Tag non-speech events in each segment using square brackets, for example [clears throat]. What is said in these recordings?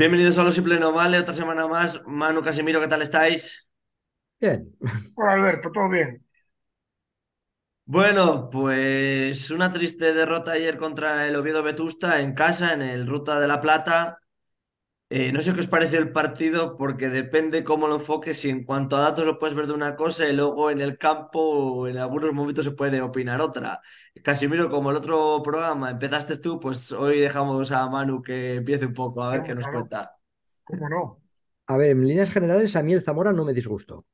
Bienvenidos a Lo Simple No Vale, otra semana más. Manu, Casimiro, ¿qué tal estáis? Bien. Hola Alberto, ¿todo bien? Bueno, pues una triste derrota ayer contra el Oviedo Vetusta en casa, en el Ruta de la Plata. Eh, no sé qué os pareció el partido, porque depende cómo lo enfoques. Si en cuanto a datos lo puedes ver de una cosa y luego en el campo en algunos momentos se puede opinar otra. Casimiro, como el otro programa empezaste tú, pues hoy dejamos a Manu que empiece un poco a ver qué No, nos claro, cuenta. ¿cómo no? A ver, en líneas generales, a mí el Zamora no me disgustó.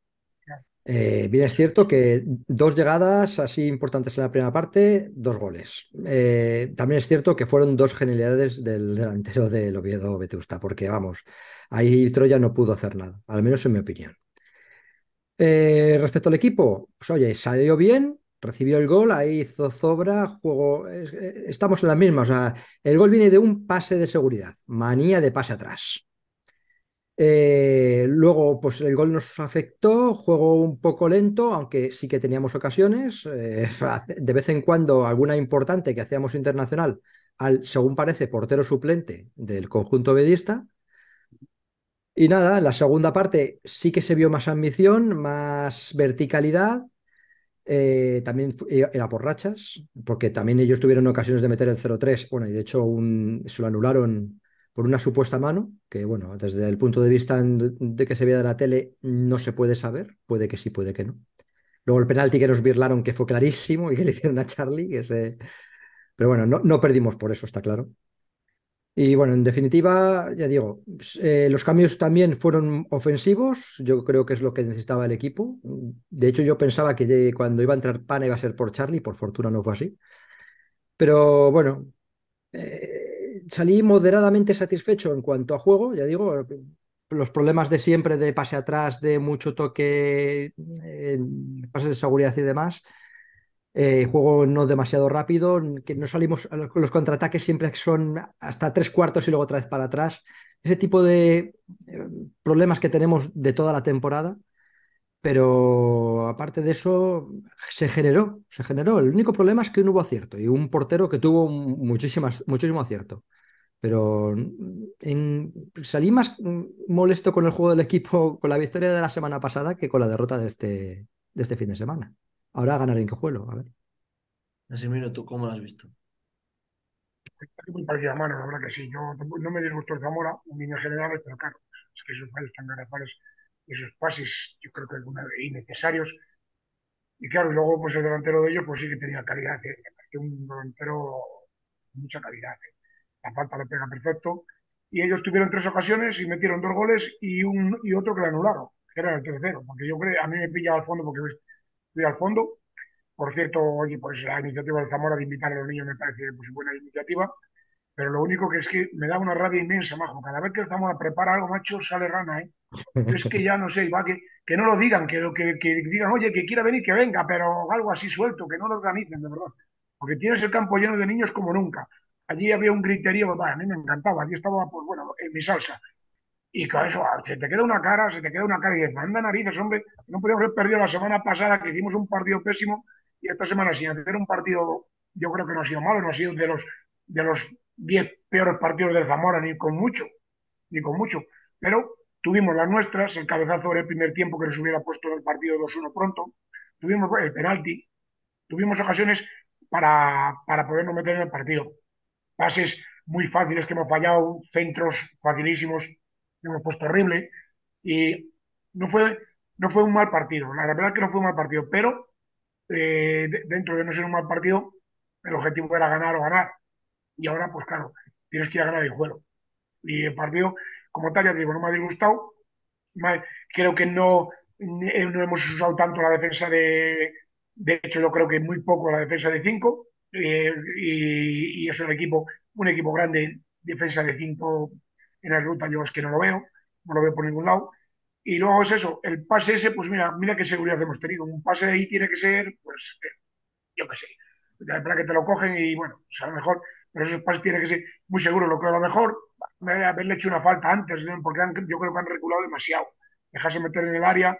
Eh, bien es cierto que dos llegadas así importantes en la primera parte, dos goles. Eh, también es cierto que fueron dos genialidades del delantero del Oviedo Vetusta, porque vamos, ahí Troya no pudo hacer nada, al menos en mi opinión. Eh, respecto al equipo, pues oye, salió bien, recibió el gol, ahí hizo zozobra, juego, es- estamos en la misma, o sea, el gol viene de un pase de seguridad, manía de pase atrás. Eh, luego, pues el gol nos afectó, juego un poco lento, aunque sí que teníamos ocasiones. eh, [laughs] de vez en cuando alguna importante que hacíamos internacional al, según parece, portero suplente del conjunto vedista. Y nada, la segunda parte sí que se vio más ambición, más verticalidad. eh, también era por rachas, porque también ellos tuvieron ocasiones de meter el 0-3. Bueno, y de hecho un- se lo anularon por una supuesta mano, que bueno, desde el punto de vista de que se veía de la tele no se puede saber, puede que sí, puede que no. Luego el penalti que nos birlaron, que fue clarísimo y que le hicieron a Charlie, que pero bueno, no, no perdimos por eso, está claro. Y bueno, en definitiva, ya digo, eh, los cambios también fueron ofensivos, yo creo que es lo que necesitaba el equipo. De hecho, yo pensaba que cuando iba a entrar Pana iba a ser por Charlie, por fortuna no fue así. Pero bueno, eh, salí moderadamente satisfecho en cuanto a juego, ya digo, los problemas de siempre de pase atrás, de mucho toque, eh, pases de seguridad y demás. Eh, juego no demasiado rápido, que no salimos, los contraataques siempre son hasta tres cuartos y luego otra vez para atrás. Ese tipo de eh, problemas que tenemos de toda la temporada, pero aparte de eso, se generó, se generó. El único problema es que no hubo acierto y un portero que tuvo muchísimas, muchísimo acierto. Pero en- salí más molesto con el juego del equipo, con la victoria de la semana pasada, que con la derrota de este, de este fin de semana. Ahora ganar en Cojuelo, a ver. Casimiro, ¿tú cómo lo has visto? muy parecido a mano, la verdad que sí. Yo no me disgustó el Zamora en líneas generales, pero claro, es que esos fallos tan garrafales, esos pases, yo creo que alguna vez innecesarios. Y claro, y luego pues el delantero de ellos, pues sí que tenía calidad, eh, me pareció un delantero de mucha calidad. eh. La falta le pega perfecto. Y ellos tuvieron tres ocasiones y metieron dos goles y, un, y otro que le anularon, que era el tercero, porque yo creo, a mí me pilla al fondo porque estoy al fondo Por cierto, oye, pues la iniciativa de Zamora de invitar a los niños me parece pues, buena iniciativa, pero lo único que es que me da una rabia inmensa, majo. Cada vez que el Zamora prepara algo, macho, sale rana, ¿eh? [laughs] Es que ya no sé, va, que, que no lo digan, que, que, que digan, oye, que quiera venir, que venga, pero algo así suelto, que no lo organicen, de verdad. Porque tienes el campo lleno de niños como nunca. Allí había un griterío, a mí me encantaba, allí estaba, pues bueno, en mi salsa. Y con eso, ah, se te queda una cara, se te queda una cara y dices, manda narices, hombre, no podíamos haber perdido la semana pasada que hicimos un partido pésimo y esta semana sin hacer un partido, yo creo que no ha sido malo, no ha sido de los de los 10 peores partidos del Zamora, ni con mucho, ni con mucho. Pero tuvimos las nuestras, el cabezazo del primer tiempo que nos hubiera puesto el partido 2-1 pronto, tuvimos el penalti, tuvimos ocasiones para, para podernos meter en el partido. Pases muy fáciles que hemos fallado, centros facilísimos que hemos puesto horrible y no fue, no fue un mal partido, la verdad es que no fue un mal partido, pero eh, de- dentro de no ser un mal partido, el objetivo era ganar o ganar. Y ahora, pues claro, tienes que ir a ganar el juego. Y el partido, como tal, ya te digo, no me ha disgustado. Creo que no, eh, no hemos usado tanto la defensa de. De hecho, yo creo que muy poco la defensa de 5. Y, y eso, el equipo, un equipo grande, defensa de 5 en la ruta, yo es que no lo veo, no lo veo por ningún lado. Y luego es eso, el pase ese, pues mira, mira qué seguridad hemos tenido. Un pase ahí tiene que ser, pues, eh, yo qué sé, para que te lo cogen y bueno, pues a lo mejor, pero esos pases tienen que ser muy seguros. Lo que a lo mejor me haberle hecho una falta antes, ¿no? porque yo creo que han reculado demasiado. Dejarse meter en el área,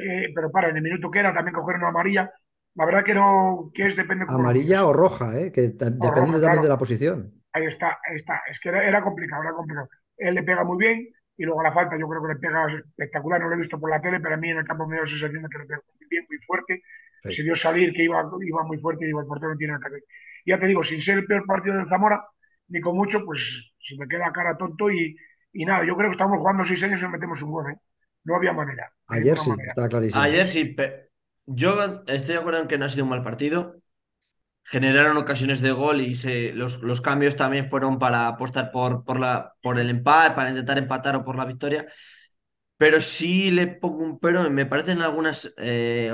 eh, pero para, en el minuto que era también coger una amarilla. La verdad que no, que es depende Amarilla o roja, ¿eh? que O depende roja, también de la posición. Ahí está, ahí está. Es que era, era complicado, era complicado. él le pega muy bien y luego a la falta yo creo que le pega espectacular, no lo he visto por la tele, pero a mí en el campo me la sensación de que le pega muy bien, muy fuerte. Se dio salir que iba, iba muy fuerte y digo, el portero no tiene nada que ver. Ya te digo, sin ser el peor partido del Zamora, ni con mucho, pues se me queda cara tonto y, y nada, yo creo que estamos jugando seis años y metemos un gol, ¿eh? No había manera. Ayer sí, manera. estaba clarísimo. Ayer sí, yo estoy de acuerdo en que no ha sido un mal partido. Generaron ocasiones de gol y se, los, los, cambios también fueron para apostar por, por, la, por el empate, para intentar empatar o por la victoria. Pero sí le pongo un pero, me parecen algunas, eh,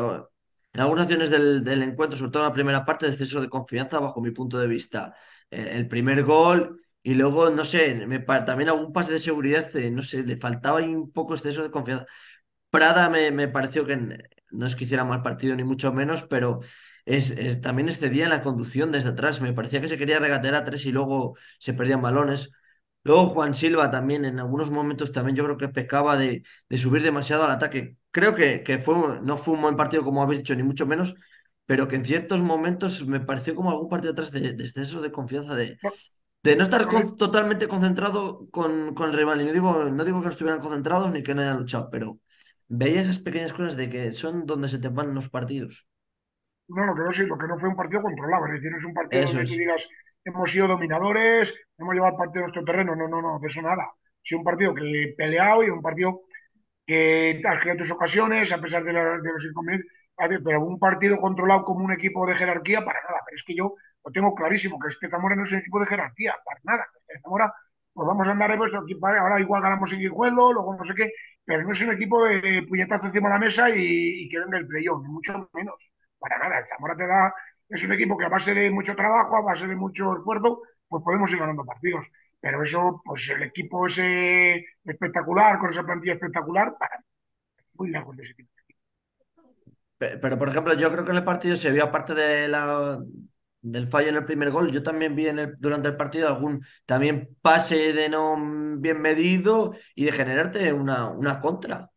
algunas acciones del, del, encuentro, sobre todo en la primera parte, exceso de confianza, bajo mi punto de vista. Eh, el primer gol y luego, no sé, me, también algún pase de seguridad, eh, no sé, le faltaba ahí un poco exceso de confianza. Prada me, me pareció que no es que hiciera mal partido ni mucho menos, pero es, es, también excedía en la conducción desde atrás. Me parecía que se quería regatear a tres y luego se perdían balones. Luego Juan Silva también en algunos momentos también yo creo que pecaba de, de subir demasiado al ataque. Creo que, que fue, no fue un buen partido como habéis dicho, ni mucho menos, pero que en ciertos momentos me pareció como algún partido atrás de, de exceso de confianza, de, de no estar con, totalmente concentrado con, con, el rival. Y no digo, no digo que no estuvieran concentrados ni que no hayan luchado, pero veía esas pequeñas cosas de que son donde se te van los partidos. No, lo que no, sí, lo que no fue un partido controlado, es decir, no es un partido eso donde es. tú digas hemos sido dominadores, hemos llevado el partido a nuestro terreno, no, no, no, de eso nada. Ha sido un partido que he peleado y un partido que has creado tus ocasiones, a pesar de, la, de los inconvenientes, pero un partido controlado como un equipo de jerarquía, para nada. Pero es que yo lo tengo clarísimo, que este Zamora no es un equipo de jerarquía, para nada. Este Zamora, pues vamos a andar en vuestro equipo, ahora igual ganamos en Guijuelo, luego no sé qué, pero no es un equipo de puñetazo encima de la mesa y, y que venga el playoff, ni mucho menos. Para nada. El Zamora te da es un equipo que a base de mucho trabajo, a base de mucho esfuerzo, pues podemos ir ganando partidos. Pero eso, pues el equipo ese espectacular, con esa plantilla espectacular, para muy lejos de ese equipo. Pero, por ejemplo, yo creo que en el partido se vio, aparte de la, del fallo en el primer gol, yo también vi en el, durante el partido algún también pase de no bien medido y de generarte una, una contra.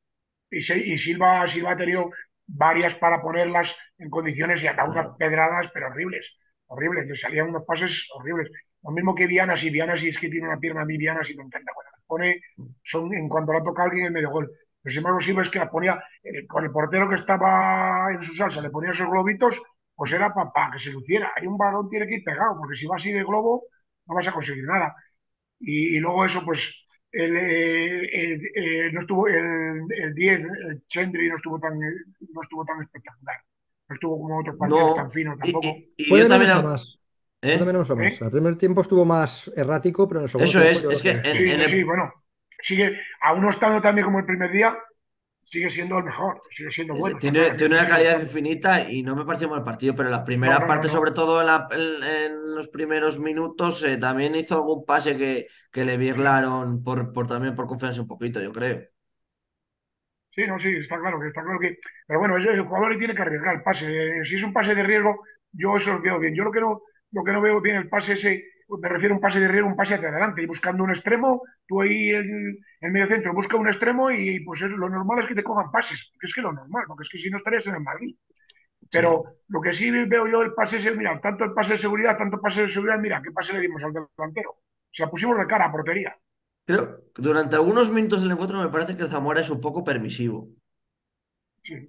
Y, y Silva, Silva ha tenido varias para ponerlas en condiciones y hasta unas pedradas, pero horribles, horribles, le salían unos pases horribles. Lo mismo que Viana, si Viana si es que tiene una pierna a mí, Viana si no intenta, bueno, pone, son, en cuanto la toca alguien el medio gol. Pero sin embargo, Silva es que la ponía, eh, con el portero que estaba en su salsa, le ponía esos globitos, pues era para pa que se luciera. Hay un balón tiene que ir pegado, porque si va así de globo, no vas a conseguir nada. Y, y luego eso, pues, el, el, el, no estuvo el, 10, el Chendri no estuvo tan no estuvo tan espectacular. No estuvo como otros partidos no, tan finos tampoco. Y, y, Puede también a... más. ¿Eh? menos o más. ¿Eh? El primer tiempo estuvo más errático, pero en el segundo Eso tiempo es, es que. En, sí, en el... sí, bueno, sigue, aún no estando también como el primer día, sigue siendo el mejor, sigue siendo bueno. Tiene, tiene una calidad infinita y no me pareció mal partido, pero la primera no, parte, no, sobre todo en, la, en, en, los primeros minutos, eh, también hizo algún pase que, que le virlaron por, por también por confianza un poquito, yo creo. Sí, no, sí, está claro que está claro que. Pero bueno, el jugador tiene que arriesgar el pase. Si es un pase de riesgo, yo eso lo veo bien. Yo lo que no, lo que no veo bien el pase ese me refiero a un pase de riesgo, un pase hacia adelante, y buscando un extremo, tú ahí en el medio centro busca un extremo y pues lo normal es que te cojan pases, porque es que lo normal, porque es que si no estarías en el Madrid. Pero sí. lo que sí veo yo el pase es, mira, tanto el pase de seguridad, tanto el pase de seguridad, mira, ¿qué pase le dimos al delantero? Se la pusimos de cara a portería. Creo que durante algunos minutos del encuentro me parece que el Zamora es un poco permisivo.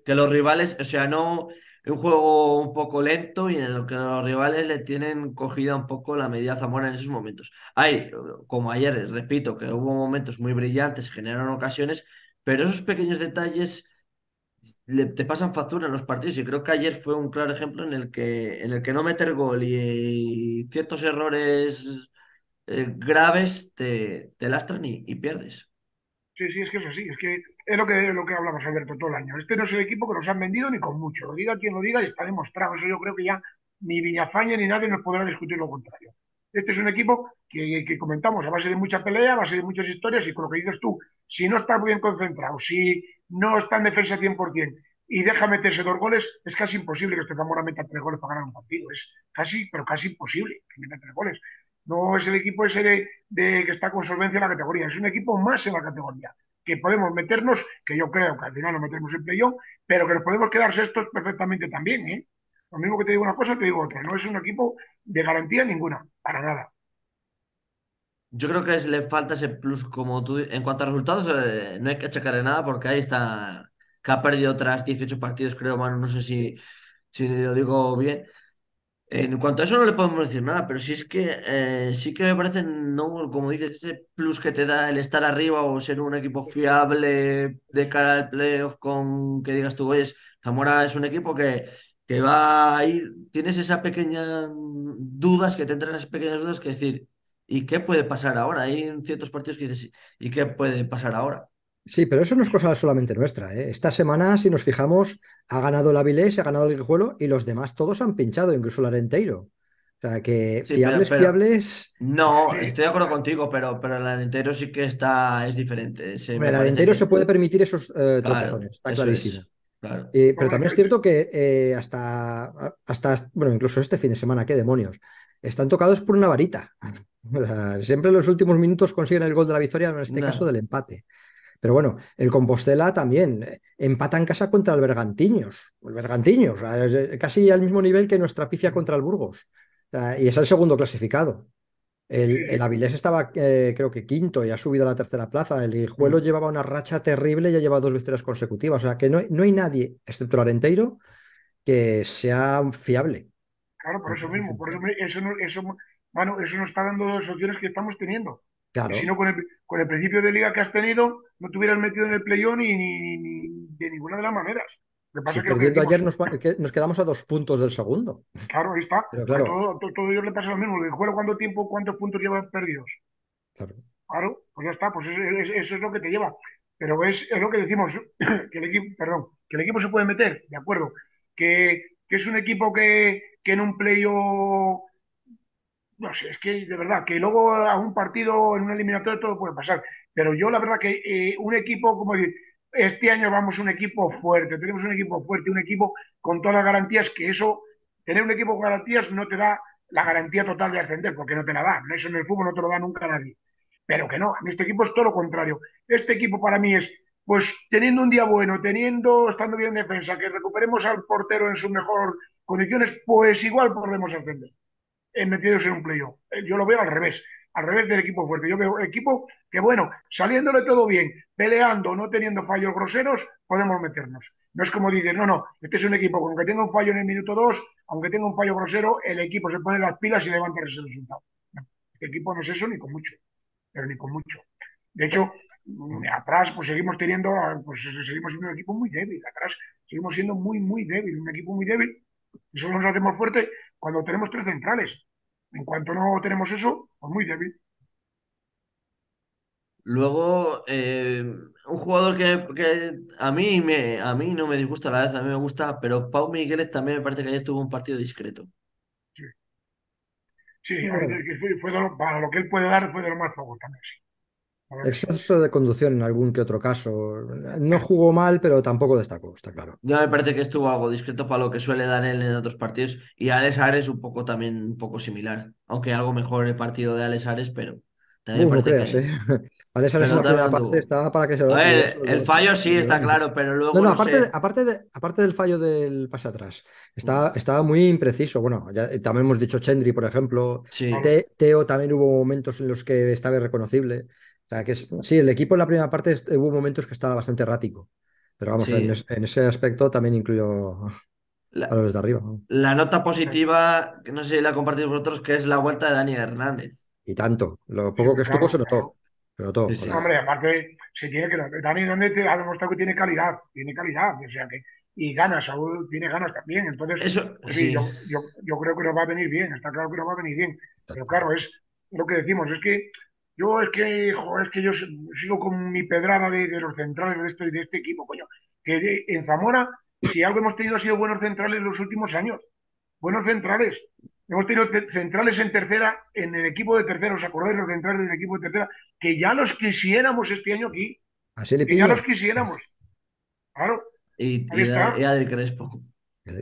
Que los rivales, o sea, no, un juego un poco lento y en el que los rivales le tienen cogida un poco la medida Zamora en esos momentos. Hay, como ayer, repito, que hubo momentos muy brillantes, generaron ocasiones, pero esos pequeños detalles le, te pasan factura en los partidos y creo que ayer fue un claro ejemplo en el que, en el que no meter gol y, y ciertos errores eh, graves te, te lastran y, y pierdes. Sí, sí, es que es así. Es que es lo que, lo que hablamos, Alberto, todo el año. Este no es el equipo que nos han vendido ni con mucho. Lo diga quien lo diga y está demostrado. Eso yo creo que ya ni Villafaña ni nadie nos podrá discutir lo contrario. Este es un equipo que, que, comentamos a base de mucha pelea, a base de muchas historias y con lo que dices tú, si no está bien concentrado, si no está en defensa 100% y deja meterse dos goles, es casi imposible que este Zamora meta tres goles para ganar un partido. Es casi, pero casi imposible que meta tres goles. No es el equipo ese de, de, que está con solvencia en la categoría, es un equipo más en la categoría, que podemos meternos, que yo creo que al final nos metemos en playoff, pero que nos podemos quedar sextos perfectamente también. ¿eh? Lo mismo que te digo una cosa, te digo otra. No es un equipo de garantía ninguna, para nada. yo creo que le falta ese plus como tú. En cuanto a resultados, eh, no hay que achacarle nada porque ahí está, que ha perdido otras 18 partidos, creo, mano, no sé si, si lo digo bien. En cuanto a eso no le podemos decir nada, pero sí es que eh, sí que me parece, no, como dices, ese plus que te da el estar arriba o ser un equipo fiable de cara al playoff con que digas tú, oye, Zamora es un equipo que, que va a ir, tienes esa pequeña dudas, que tendrás esas pequeñas dudas que decir, ¿y qué puede pasar ahora? Hay ciertos partidos que dices, ¿y qué puede pasar ahora? Sí, pero eso no es cosa solamente nuestra. ¿eh? Esta semana, si nos fijamos, ha ganado el Avilés, ha ganado el Guijuelo y los demás todos han pinchado, incluso el Arenteiro. O sea que Sí, fiables, pero- fiables. No, Sí, estoy de acuerdo contigo, pero, pero el Arenteiro sí que está, es diferente. El Arenteiro que, se puede permitir esos eh, claro, está clarísimo. es, claro. Eh, pero también es cierto que eh, hasta, hasta, bueno, incluso este fin de semana, qué demonios, están tocados por una varita. [laughs] O sea, siempre en los últimos minutos consiguen el gol de la victoria, en este caso del empate. Pero bueno, el Compostela también eh, empata en casa contra el Bergantiños. El Bergantiños, eh, casi al mismo nivel que nuestra pifia contra el Burgos. Y es el segundo clasificado. El, Avilés estaba, eh, creo que quinto y ha subido a la tercera plaza. El Guijuelo Mm. llevaba una racha terrible y ya lleva dos victorias consecutivas. O sea que no, hay- no hay nadie, excepto el Arenteiro, que sea fiable. claro, por eso mismo, por eso, 100%. me- eso, no- eso, mano, eso nos está dando las opciones que estamos teniendo. Claro. si no, con el, con el principio de liga que has tenido, no te hubieras metido en el play-on ni, ni- ni- de ninguna de las maneras. Lo que perdiendo ayer nos, va- que nos quedamos a dos puntos del segundo. claro, ahí está. Pero claro, todo, todo, todo ello le pasa lo mismo. El juego, ¿cuánto tiempo, cuántos puntos lleva perdidos? claro. Claro, pues ya está, pues eso, es- eso es lo que te lleva. Pero es, es lo que decimos, [clears throat] que el equipo, perdón, que el equipo se puede meter, de acuerdo. Que, que es un equipo que, que en un playoff, no sé, es que de verdad, que luego a un partido, en una eliminatoria, todo puede pasar. Pero yo la verdad que eh, un equipo, como decir, este año vamos un equipo fuerte, tenemos un equipo fuerte, un equipo con todas las garantías, que eso, tener un equipo con garantías no te da la garantía total de ascender, porque no te la da. Eso en el fútbol no te lo da nunca nadie. Pero que no, a mí este equipo es todo lo contrario. Este equipo para mí es, pues teniendo un día bueno, teniendo, estando bien en defensa, que recuperemos al portero en sus mejores condiciones, pues igual podemos ascender, metidos en un playoff. Eh, Yo lo veo al revés, al revés del equipo fuerte. Yo veo equipo que, bueno, saliéndole todo bien, peleando, no teniendo fallos groseros, podemos meternos. No es como dices, no, no, este es un equipo, con que tenga un fallo en el minuto 2, aunque tenga un fallo grosero, el equipo se pone las pilas y levanta ese resultado. Este equipo no es eso ni con mucho pero ni con mucho. De hecho, mm, atrás pues seguimos teniendo, pues seguimos siendo un equipo muy débil, atrás seguimos siendo muy, muy débil, un equipo muy débil, solo nos hacemos fuerte cuando tenemos tres centrales. En cuanto no tenemos eso, pues muy débil. Luego, eh, un jugador que, que a mí me, a mí no me disgusta, la verdad, a mí me gusta, pero Pau Migueles también me parece que ayer tuvo un partido discreto. Sí, sí fue, fue para lo que él puede dar fue de lo más flojo también, sí. La verdad que sí. Exceso de conducción en algún que otro caso. No jugó mal, pero tampoco destacó, está claro. Ya me parece que estuvo algo discreto para lo que suele dar él en otros partidos. Y Alex Ares un poco también, un poco similar. Aunque algo mejor el partido de Alex Ares, pero también Uh, me no parece creas, que. ¿eh? [laughs] Alex Ares en la primera parte para que se lo, ver, el fallo sí está claro, pero luego no, no aparte, sé. aparte, de- aparte del fallo del pase atrás, estaba, estaba muy impreciso. Bueno, ya, eh, también hemos dicho Chendri, por ejemplo. Sí. Te- Teo también hubo momentos en los que estaba irreconocible. O sea, que es- sí, el equipo en la primera parte hubo momentos que estaba bastante errático. Pero vamos, en, Sí. es- en ese aspecto también incluyo a La, los de arriba. ¿no? la nota positiva, que no sé si la compartís vosotros, que es la vuelta de Dani Hernández. Y tanto. Lo poco que estuvo se notó. Se notó. Sí, sí. Hombre, aparte, se tiene que. Dani Hernández ha demostrado que tiene calidad, tiene calidad, o sea que. Y ganas, Saúl tiene ganas también. Entonces, Eso, pues sí, sí. yo, yo, yo creo que nos va a venir bien, está claro que nos va a venir bien. Pero claro, es lo que decimos, es que yo es que, joder, es que yo sigo con mi pedrada de, de los centrales de este, de este equipo, coño. Que de- en Zamora, si algo hemos tenido ha sido buenos centrales en los últimos años. Buenos centrales. Hemos tenido ce- centrales en tercera, en el equipo de tercera, ¿os acordáis de los centrales del equipo de tercera? Que ya los quisiéramos este año aquí, Así le que ya los quisiéramos. Claro, Y, y, Adri Crespo.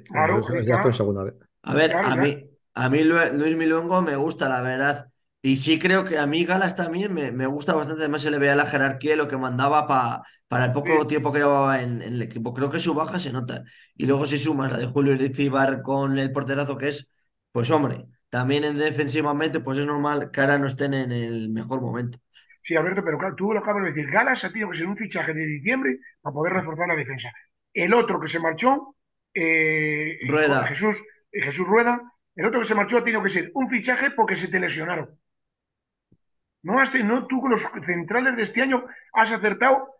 Claro, ya fue segunda vez. A ver, Claro, a mí, a mí Lu- Luis Miluengo me gusta, la verdad. Y sí creo que a mí Galas también me, me gusta bastante. Además, se le veía la jerarquía y lo que mandaba pa- para el poco Sí. tiempo que llevaba en, en el equipo. Creo que su baja se nota. Y luego si sumas la de Julio Irizíbar con el porterazo que es, pues hombre, también en defensivamente, pues es normal que ahora no estén en el mejor momento. Sí, Alberto, pero claro, tú lo acabas de decir. Galas ha tenido que ser un fichaje de diciembre para poder reforzar la defensa. El otro que se marchó, eh, Rueda. Jesús, Jesús Rueda, el otro que se marchó ha tenido que ser un fichaje porque se te lesionaron. No has no, tú con los centrales de este año has acertado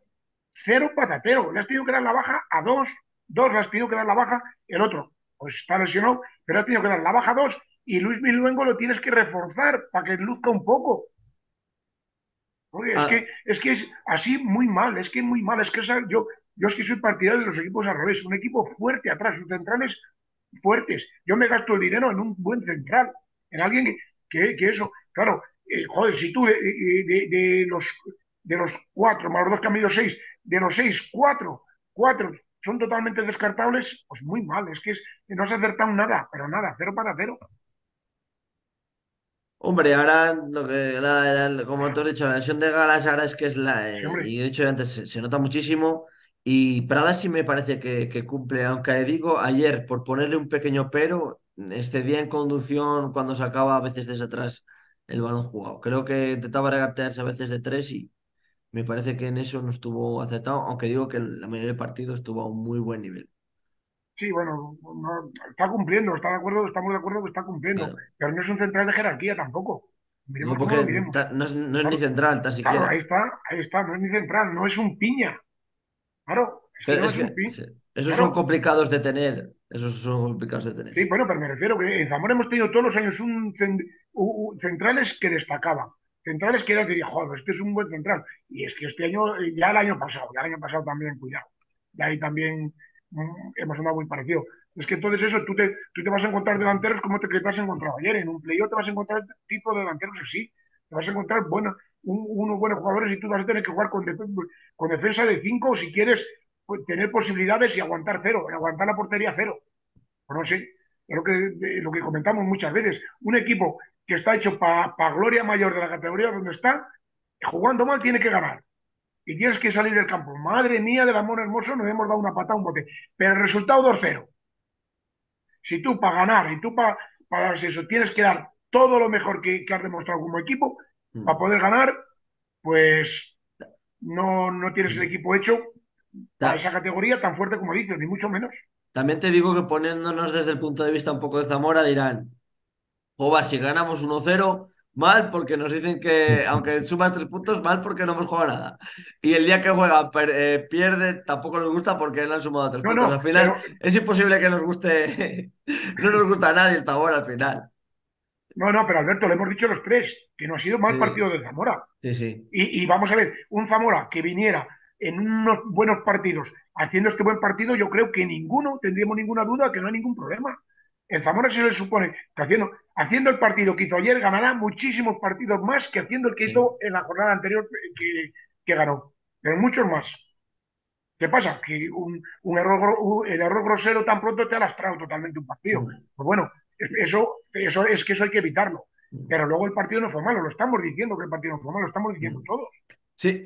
cero patatero. Le has tenido que dar la baja a dos, dos le has tenido que dar la baja, el otro, pues está lesionado, pero has tenido que dar la baja a dos y Luis Miluengo lo tienes que reforzar para que luzca un poco. es, ah. que, es que es así muy mal, es que es muy mal, es que yo, yo es que soy partidario de los equipos al revés, un equipo fuerte atrás, sus centrales fuertes. Yo me gasto el dinero en un buen central, en alguien que, que, eso, claro, eh, joder, si tú de, de, los de los cuatro, más los dos que han seis, de los seis, cuatro, cuatro son totalmente descartables, pues muy mal, es que es, no se ha acertado nada, pero nada, cero para cero. Hombre, ahora, lo que, como tú has dicho, la lesión de Galas ahora es que es la. Eh, y he dicho antes, se, nota muchísimo. Y Prada sí me parece que, cumple, aunque digo, ayer, por ponerle un pequeño pero, excedía en conducción cuando sacaba a veces desde atrás el balón jugado. Creo que intentaba regatearse a veces de tres y me parece que en eso no estuvo aceptado, aunque digo que la mayoría del partido estuvo a un muy buen nivel. Sí, bueno, está cumpliendo, está de acuerdo, estamos de acuerdo que está cumpliendo, pero no es un central de jerarquía tampoco. no, porque no, es, ni central, tan siquiera. Claro, ahí está, ahí está, no es ni central, no es un piña. Claro, esos son complicados de tener, esos son complicados de tener. Sí, bueno, pero me refiero que en Zamora hemos tenido todos los años un centrales que destacaban, centrales que era que joder, este es un buen central. Y es que este año, ya el año pasado, ya el año pasado también, cuidado. Y ahí también hemos andado muy parecido. Es que entonces eso, tú te, tú te vas a encontrar delanteros como te, has encontrado ayer. En un playoff te vas a encontrar tipo de delanteros así. Te vas a encontrar bueno, unos buenos jugadores y tú vas a tener que jugar con, con defensa de 5 o si quieres pues, tener posibilidades y aguantar cero, aguantar la portería cero. Pues no sé, es lo que, lo que comentamos muchas veces. Un equipo que está hecho para gloria mayor de la categoría donde está, jugando mal tiene que ganar y tienes que salir del campo. Madre mía del amor hermoso, nos hemos dado una patada, un bote. Pero el resultado 2-0. Si tú para ganar y tú para, para eso tienes que dar todo lo mejor que, has demostrado como equipo, mm. para poder ganar, pues no, no tienes el equipo hecho para esa categoría tan fuerte como dices, ni mucho menos. También te digo que poniéndonos desde el punto de vista un poco de Zamora, dirán, Joba, si ganamos 1-0, mal porque nos dicen que, [laughs] aunque sumas tres puntos, mal porque no hemos jugado nada. Y el día que juega eh, pierde, tampoco nos gusta porque le han sumado tres puntos. al final es imposible que nos guste, [laughs] no nos gusta a nadie el Zamora al final. No, no, pero Alberto, le hemos dicho los tres, que no ha sido mal partido de Zamora. Sí, sí. Y, vamos a ver, un Zamora que viniera en unos buenos partidos, haciendo este buen partido, yo creo que ninguno, tendríamos ninguna duda que no hay ningún problema. En Zamora se le supone que haciendo, haciendo el partido que hizo ayer ganará muchísimos partidos más que haciendo el que hizo en la jornada anterior que, ganó, pero muchos más. ¿Qué pasa? Que un, error, el error grosero tan pronto te ha lastrado totalmente un partido. Pues bueno, eso, eso es que eso hay que evitarlo. Pero luego el partido no fue malo, lo estamos diciendo que el partido no fue malo, lo estamos diciendo todos. Sí,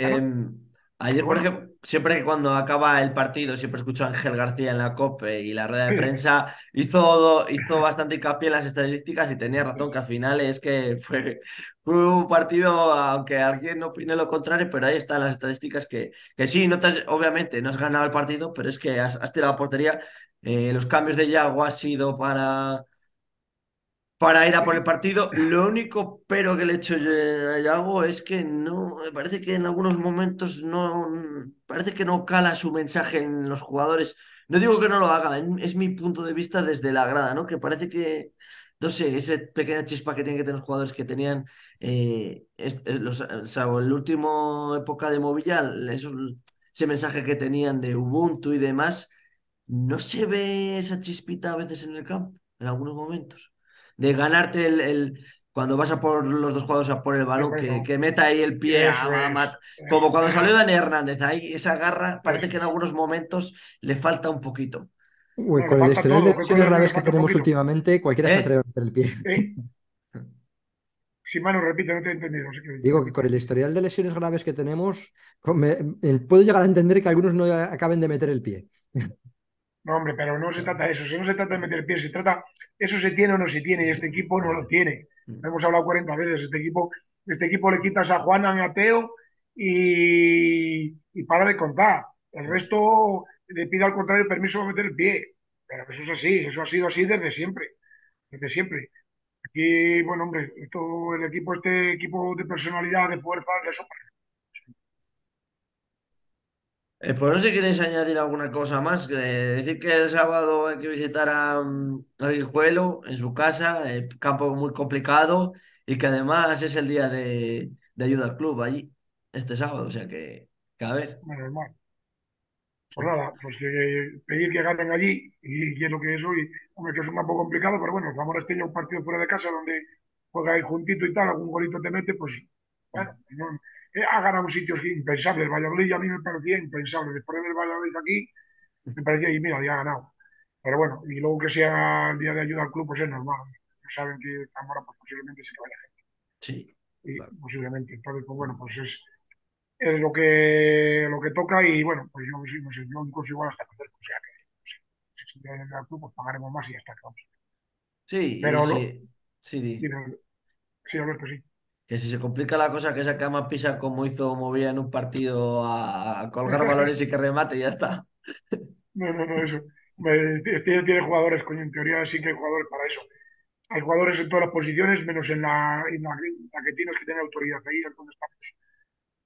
Ayer, por ejemplo, siempre que cuando acaba el partido, siempre escucho a Ángel García en la COPE y la rueda de prensa, hizo, hizo bastante hincapié en las estadísticas y tenía razón que al final es que fue, un partido, aunque alguien opine lo contrario, pero ahí están las estadísticas que, que sí, no obviamente no has ganado el partido, pero es que has, tirado a portería. Eh, los cambios de Yago ha sido para para ir a por el partido. Lo único pero que le hecho a Yago es que no, me parece que en algunos momentos no, parece que no cala su mensaje en los jugadores. No digo que no lo haga, es mi punto de vista desde la grada, ¿no? Que parece que, no sé, esa pequeña chispa que tienen que tener los jugadores que tenían, eh, los, o el último época de Movilla, ese mensaje que tenían de Ubuntu y demás, no se ve esa chispita a veces en el campo, en algunos momentos de ganarte el, cuando vas a por los dos jugadores a por el balón, que, meta ahí el pie a, Como cuando salió Dani Hernández, ahí esa garra parece que en algunos momentos le falta un poquito. Uy, con el historial de lesiones graves que tenemos últimamente, cualquiera se ¿Eh? atreve a meter el pie. Si Manu, repite, no te he entendido. Digo que con el historial de lesiones graves que tenemos, puedo llegar a entender que algunos no acaben de meter el pie. No, hombre, pero no se trata de eso, no se trata de meter pies, se trata, eso se tiene o no se tiene, y este equipo no lo tiene. Mm. Hemos hablado 40 veces, este equipo, este equipo le quitas a Juan a Teo y, y para de contar. El resto le pide al contrario permiso para meter el pie. Pero eso es así, eso ha sido así desde siempre, desde siempre. Aquí, bueno, hombre, esto, el equipo, este equipo de personalidad, de fuerza, de eso, Eh, pues no sé si queréis añadir alguna cosa más. Eh, decir que el sábado hay que visitar a, mm, a Guijuelo en su casa, eh, campo muy complicado, y que además es el día de, de ayuda al club allí, este sábado, o sea que cada vez. menos mal. Pues nada, pues que pedir que ganen allí, y, y lo que es hoy, hombre, que es un campo complicado, pero bueno, Zamora Estella, un partido fuera de casa donde juega ahí juntito y tal, algún golito te mete, pues bueno, no- eh, ha ganado sitios impensables. El Valladolid a mí me parecía impensable. Después del Valladolid aquí, me parecía, y mira, ya ha ganado. Pero bueno, y luego que sea el día de ayuda al club, pues es normal. No saben que Zamora pues, posiblemente se vaya gente. Sí. Y Claro. posiblemente. Entonces, pues bueno, pues es, es lo que lo que toca y bueno, pues yo sí, no sé, yo incluso igual hasta perder, o sea que no sé, si se ayuda al club, pues pagaremos más y ya está, vamos. Sí, Pero lo- sí, sí, di. Dime, Sí, Alberto, sí. Que si se complica la cosa, que saque a Pisa como hizo Movía en un partido a, a colgar [laughs] balones y que remate y ya está. No, no, no, eso. Hombre, Este tiene jugadores, coño, en teoría sí que hay jugadores para eso. Hay jugadores en todas las posiciones, menos en la, en la, en la que tienes que tener autoridad. Ahí es donde estamos.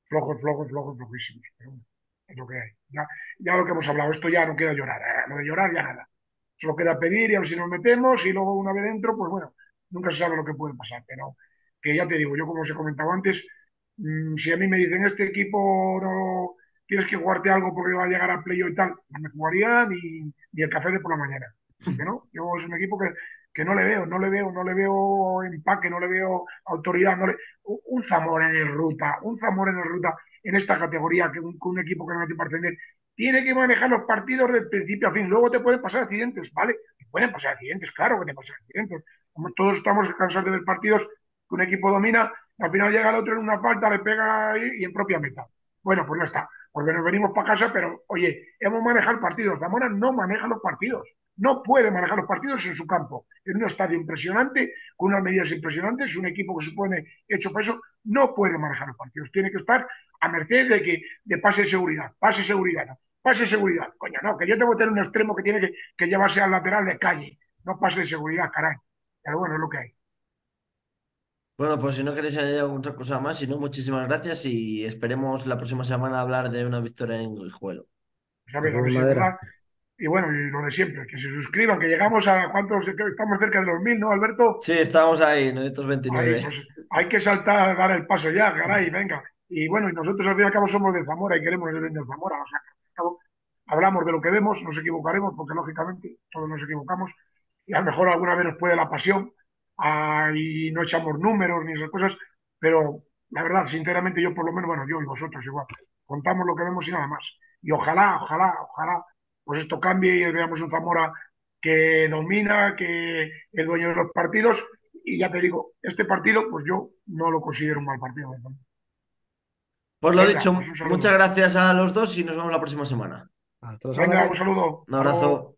Flojos, flojos, flojos, flojísimos. Pero bueno, es lo que hay. Ya, ya lo que hemos hablado, esto ya no queda llorar. eh, Lo de llorar ya nada. Solo queda pedir y a ver si nos metemos y luego una vez dentro, pues bueno, nunca se sabe lo que puede pasar. Pero que ya te digo, yo como os he comentado antes, mm, si a mí me dicen este equipo no tienes que jugarte algo porque va a llegar a playoff y tal, no me jugaría ni, ni el café de por la mañana. No, yo es un equipo que, que no le veo, no le veo, no le veo empaque, no le veo autoridad, no le, un Zamora en el ruta, un Zamora en el ruta en esta categoría, que un, equipo que no tiene para ascender, tiene que manejar los partidos del principio a fin. Luego te pueden pasar accidentes, ¿vale? Te pueden pasar accidentes, claro que te pasan accidentes. Todos estamos cansados de ver partidos un equipo domina, al final llega el otro en una falta, le pega y, en propia meta. Bueno, pues ya está. Porque nos venimos para casa, pero oye, hemos manejado partidos. Zamora no maneja los partidos. No puede manejar los partidos en su campo. En un estadio impresionante, con unas medidas impresionantes, es un equipo que supone hecho para eso, no puede manejar los partidos. Tiene que estar a merced de que de pase seguridad, pase seguridad, pase seguridad. Coño, no, que yo tengo que tener un extremo que tiene que, que llevarse al lateral de calle, no pase de seguridad, caray. Pero bueno, es lo que hay. Bueno, pues si no queréis añadir alguna cosa más, si no, muchísimas gracias y esperemos la próxima semana hablar de una victoria en Guijuelo. ¿Sabes? A Con ver si es madera. verdad. Y bueno, y lo de siempre, que se suscriban, que llegamos a cuántos, estamos cerca de los mil, ¿no, Alberto? Sí, estábamos ahí, Ahí, 929. pues, hay que saltar, dar el paso ya, caray, venga. Y bueno, y nosotros al fin y al cabo somos de Zamora y queremos el bien de Zamora. O sea, al cabo, hablamos de lo que vemos, nos equivocaremos, porque lógicamente todos nos equivocamos, y a lo mejor alguna vez nos puede la pasión, ah, y no echamos números ni esas cosas, pero la verdad, sinceramente, yo por lo menos, bueno, yo y vosotros igual, contamos lo que vemos y nada más. Y ojalá, ojalá, ojalá, pues esto cambie y veamos un Zamora que domina, que es dueño de los partidos, y ya te digo, este partido, pues yo no lo considero un mal partido. Pues lo Venga, dicho, pues muchas gracias a los dos y nos vemos la próxima semana. Hasta la Venga, un saludo. Un abrazo.